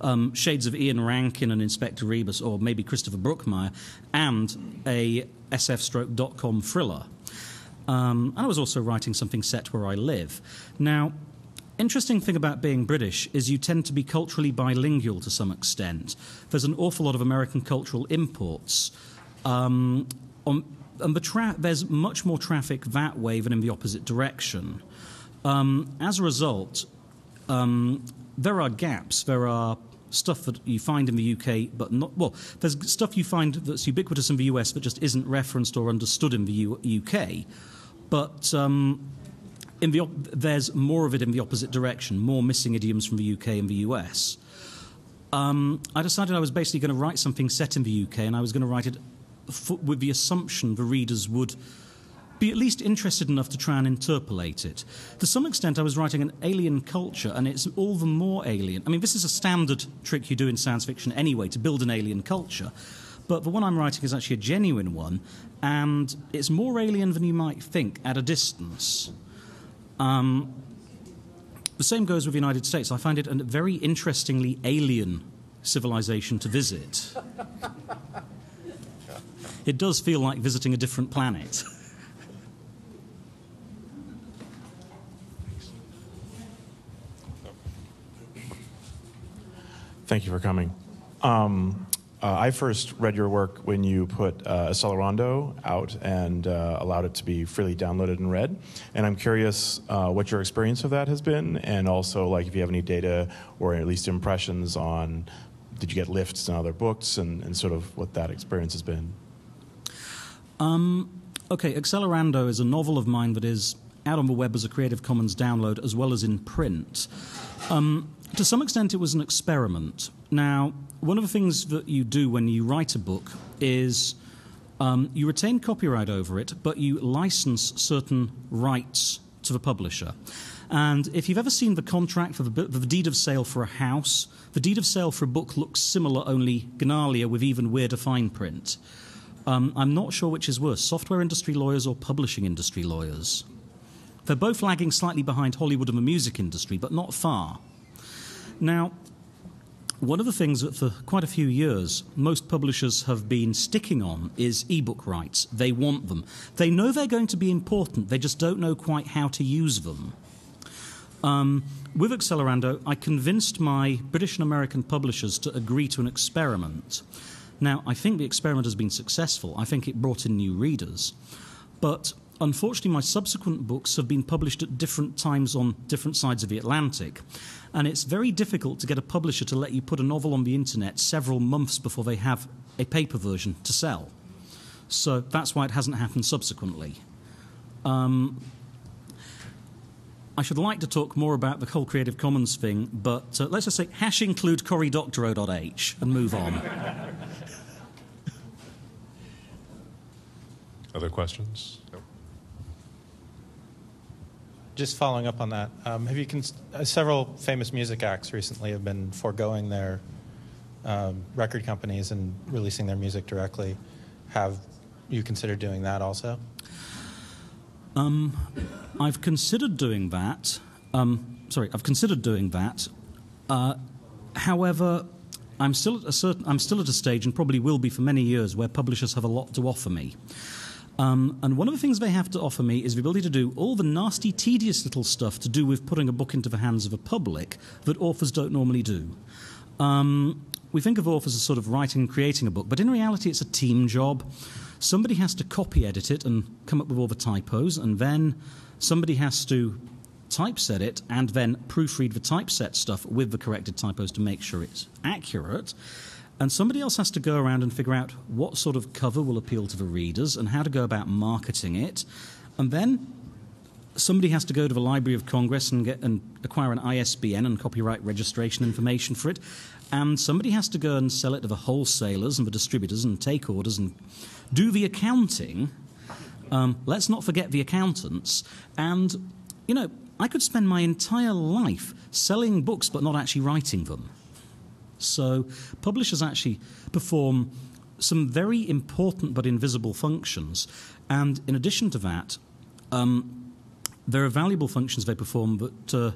um, shades of Ian Rankin and Inspector Rebus, or maybe Christopher Brookmyre, and a SF-com thriller. Um, and I was also writing something set where I live. Now, interesting thing about being British is you tend to be culturally bilingual to some extent. There's an awful lot of American cultural imports. Um, on, and the tra- there's much more traffic that way than in the opposite direction. Um, as a result, um, there are gaps. There are stuff that you find in the UK, but not well. There's stuff you find that's ubiquitous in the US that just isn't referenced or understood in the U- UK. But um, in the op- there's more of it in the opposite direction, more missing idioms from the UK and the US. Um, I decided I was basically going to write something set in the UK, and I was going to write it f- with the assumption the readers would be at least interested enough to try and interpolate it. To some extent, I was writing an alien culture, and it's all the more alien. I mean, this is a standard trick you do in science fiction anyway, to build an alien culture. But the one I'm writing is actually a genuine one, and it's more alien than you might think at a distance. Um, the same goes with the United States. I find it a very interestingly alien civilization to visit. it does feel like visiting a different planet. Thank you for coming. Um, uh, I first read your work when you put uh, Accelerando out and uh, allowed it to be freely downloaded and read. And I'm curious uh, what your experience of that has been, and also like if you have any data or at least impressions on did you get lifts in other books and, and sort of what that experience has been. Um, okay, Accelerando is a novel of mine that is out on the web as a Creative Commons download as well as in print. Um, to some extent, it was an experiment. Now, one of the things that you do when you write a book is um, you retain copyright over it, but you license certain rights to the publisher. And if you've ever seen the contract for the, the, deed of sale for a house, the deed of sale for a book looks similar, only gnarlier with even weirder fine print. Um, I'm not sure which is worse software industry lawyers or publishing industry lawyers. They're both lagging slightly behind Hollywood and the music industry, but not far. Now, one of the things that for quite a few years most publishers have been sticking on is ebook rights. They want them. They know they're going to be important, they just don't know quite how to use them. Um, with Accelerando, I convinced my British and American publishers to agree to an experiment. Now, I think the experiment has been successful. I think it brought in new readers. But unfortunately, my subsequent books have been published at different times on different sides of the Atlantic. And it's very difficult to get a publisher to let you put a novel on the internet several months before they have a paper version to sell. So that's why it hasn't happened subsequently. Um, I should like to talk more about the whole Creative Commons thing, but uh, let's just say hash include cory.doctorow.h and move on. Other questions? Just following up on that, um, have you cons- uh, several famous music acts recently have been foregoing their um, record companies and releasing their music directly. Have you considered doing that also? Um, I've considered doing that. Um, sorry, I've considered doing that. Uh, however, I'm still at a certain, I'm still at a stage, and probably will be for many years, where publishers have a lot to offer me. Um, and one of the things they have to offer me is the ability to do all the nasty, tedious little stuff to do with putting a book into the hands of a public that authors don't normally do. Um, we think of authors as sort of writing and creating a book, but in reality, it's a team job. Somebody has to copy edit it and come up with all the typos, and then somebody has to typeset it and then proofread the typeset stuff with the corrected typos to make sure it's accurate. And somebody else has to go around and figure out what sort of cover will appeal to the readers and how to go about marketing it. And then somebody has to go to the Library of Congress and get and acquire an ISBN and copyright registration information for it. And somebody has to go and sell it to the wholesalers and the distributors and take orders and do the accounting. Um, let's not forget the accountants. And, you know, I could spend my entire life selling books but not actually writing them. So publishers actually perform some very important but invisible functions. And in addition to that, um, there are valuable functions they perform that uh,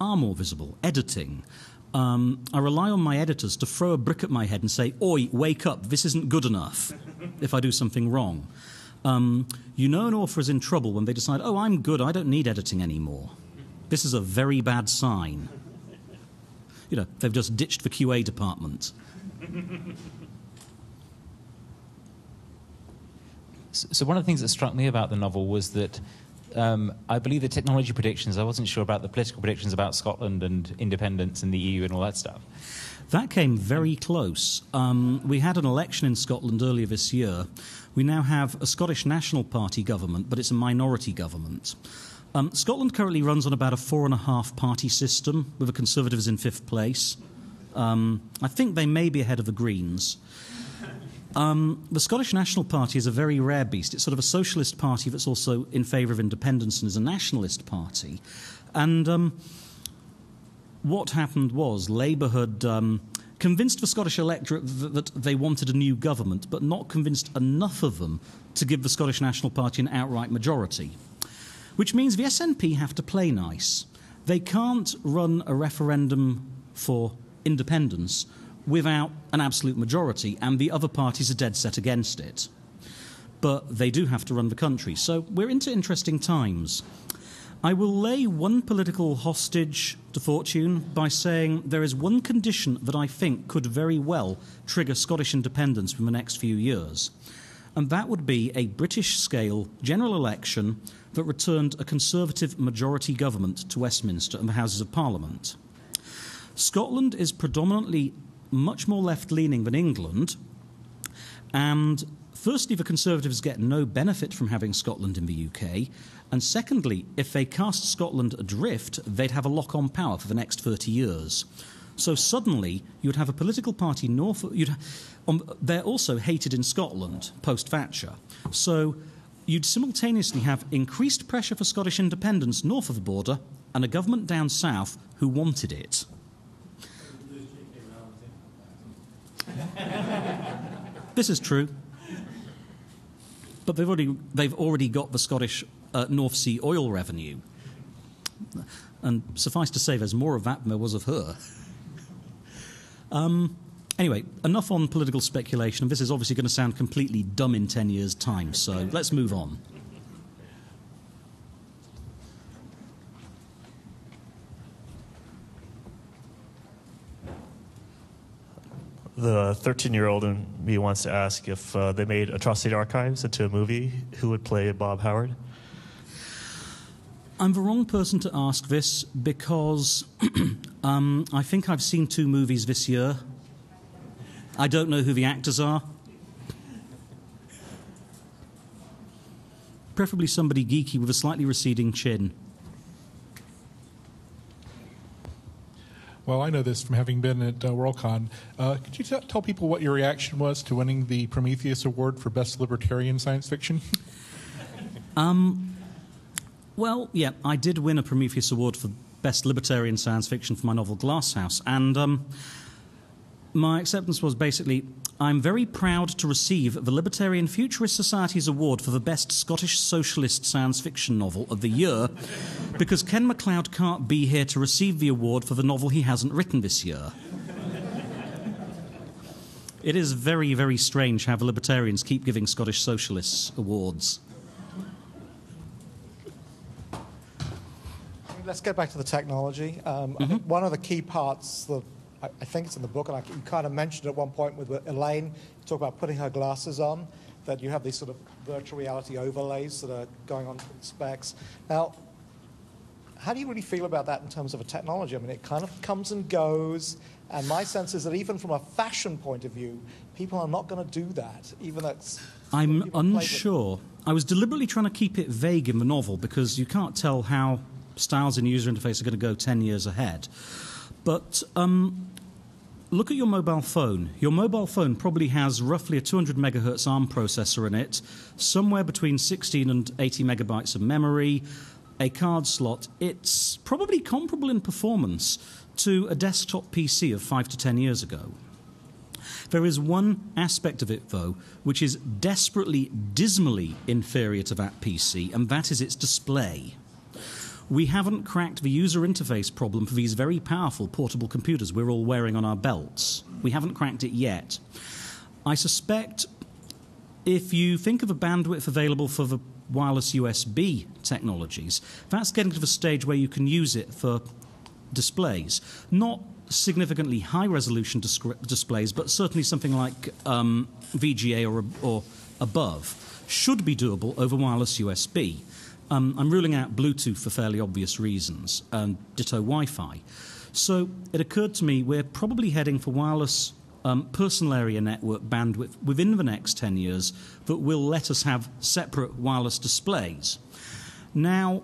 are more visible. Editing. Um, I rely on my editors to throw a brick at my head and say, Oi, wake up, this isn't good enough if I do something wrong. Um, you know an author is in trouble when they decide, oh, I'm good, I don't need editing anymore. This is a very bad sign you know, they've just ditched the QA department. So, one of the things that struck me about the novel was that um, I believe the technology predictions, I wasn't sure about the political predictions about Scotland and independence and the EU and all that stuff. That came very close. Um, we had an election in Scotland earlier this year. We now have a Scottish National Party government, but it's a minority government. Um, Scotland currently runs on about a four and a half party system, with the Conservatives in fifth place. Um, I think they may be ahead of the Greens. Um, the Scottish National Party is a very rare beast. It's sort of a socialist party that's also in favour of independence and is a nationalist party. And um, what happened was Labour had um, convinced the Scottish electorate that they wanted a new government, but not convinced enough of them to give the Scottish National Party an outright majority which means the SNP have to play nice. They can't run a referendum for independence without an absolute majority, and the other parties are dead set against it. But they do have to run the country. So we're into interesting times. I will lay one political hostage to fortune by saying there is one condition that I think could very well trigger Scottish independence in the next few years, and that would be a British scale general election that returned a Conservative majority government to Westminster and the Houses of Parliament. Scotland is predominantly much more left leaning than England, and firstly, the Conservatives get no benefit from having Scotland in the UK, and secondly, if they cast Scotland adrift, they'd have a lock on power for the next 30 years. So suddenly, you'd have a political party north. You'd, um, they're also hated in Scotland post Thatcher. So you'd simultaneously have increased pressure for Scottish independence north of the border and a government down south who wanted it. this is true. But they've already, they've already got the Scottish uh, North Sea oil revenue. And suffice to say, there's more of that than there was of her. Um, anyway, enough on political speculation. This is obviously going to sound completely dumb in 10 years' time, so let's move on. The 13 year old in me wants to ask if uh, they made Atrocity Archives into a movie, who would play Bob Howard? I'm the wrong person to ask this because um, I think I've seen two movies this year. I don't know who the actors are. Preferably somebody geeky with a slightly receding chin. Well, I know this from having been at uh, Worldcon. Uh, could you t- tell people what your reaction was to winning the Prometheus Award for Best Libertarian Science Fiction? um, well, yeah, I did win a Prometheus Award for Best Libertarian Science Fiction for my novel Glasshouse, and um, my acceptance was basically I'm very proud to receive the Libertarian Futurist Society's award for the best Scottish socialist science fiction novel of the year because Ken MacLeod can't be here to receive the award for the novel he hasn't written this year. It is very, very strange how the libertarians keep giving Scottish socialists awards. Let's get back to the technology. Um. I think one of the key parts that I, I think it's in the book, and I, you kind of mentioned at one point with Elaine, you talk about putting her glasses on, that you have these sort of virtual reality overlays that are going on specs. Now, how do you really feel about that in terms of a technology? I mean, it kind of comes and goes, and my sense is that even from a fashion point of view, people are not going to do that, even it's. I'm unsure. I was deliberately trying to keep it vague in the novel because you can't tell how styles in user interface are going to go 10 years ahead. But um, look at your mobile phone. Your mobile phone probably has roughly a 200 megahertz ARM processor in it, somewhere between 16 and 80 megabytes of memory, a card slot. It's probably comparable in performance to a desktop PC of five to 10 years ago. There is one aspect of it, though, which is desperately, dismally inferior to that PC, and that is its display we haven't cracked the user interface problem for these very powerful portable computers we're all wearing on our belts. We haven't cracked it yet. I suspect if you think of a bandwidth available for the wireless USB technologies, that's getting to the stage where you can use it for displays. Not significantly high resolution displays, but certainly something like um, VGA or, or above should be doable over wireless USB. Um, I'm ruling out Bluetooth for fairly obvious reasons, and ditto Wi Fi. So it occurred to me we're probably heading for wireless um, personal area network bandwidth within the next 10 years that will let us have separate wireless displays. Now,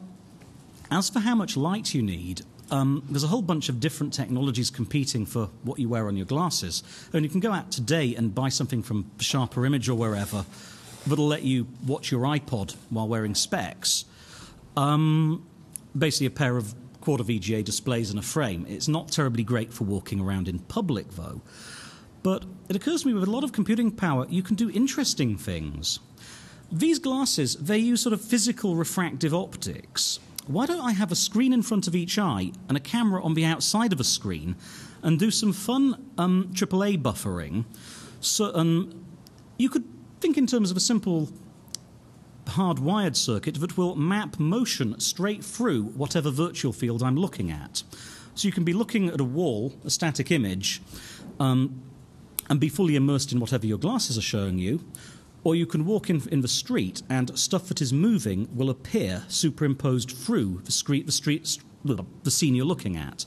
as for how much light you need, um, there's a whole bunch of different technologies competing for what you wear on your glasses. And you can go out today and buy something from Sharper Image or wherever that'll let you watch your iPod while wearing specs. Um, basically, a pair of quarter VGA displays and a frame. It's not terribly great for walking around in public, though. But it occurs to me with a lot of computing power, you can do interesting things. These glasses, they use sort of physical refractive optics. Why don't I have a screen in front of each eye and a camera on the outside of a screen and do some fun um, AAA buffering? So um, you could think in terms of a simple hardwired circuit that will map motion straight through whatever virtual field I'm looking at. So you can be looking at a wall, a static image, um, and be fully immersed in whatever your glasses are showing you, or you can walk in, in the street and stuff that is moving will appear superimposed through the street, the street, the scene you're looking at.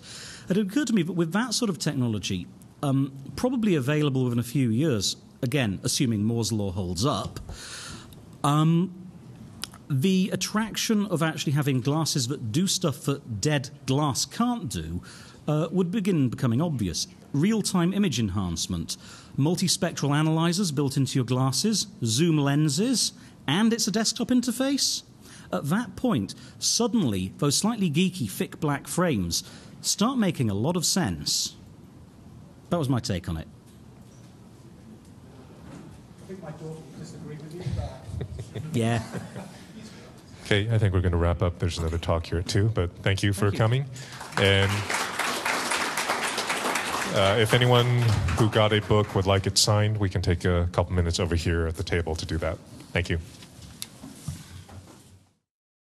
It occurred to me that with that sort of technology, um, probably available within a few years, again, assuming Moore's law holds up, um, the attraction of actually having glasses that do stuff that dead glass can't do uh, would begin becoming obvious. Real time image enhancement, multispectral analyzers built into your glasses, zoom lenses, and it's a desktop interface. At that point, suddenly, those slightly geeky, thick black frames start making a lot of sense. That was my take on it. I think my daughter would disagree with you. Yeah. Okay, I think we're going to wrap up. There's another talk here at 2, but thank you for Thank you. coming. And uh, if anyone who got a book would like it signed, we can take a couple minutes over here at the table to do that. Thank you.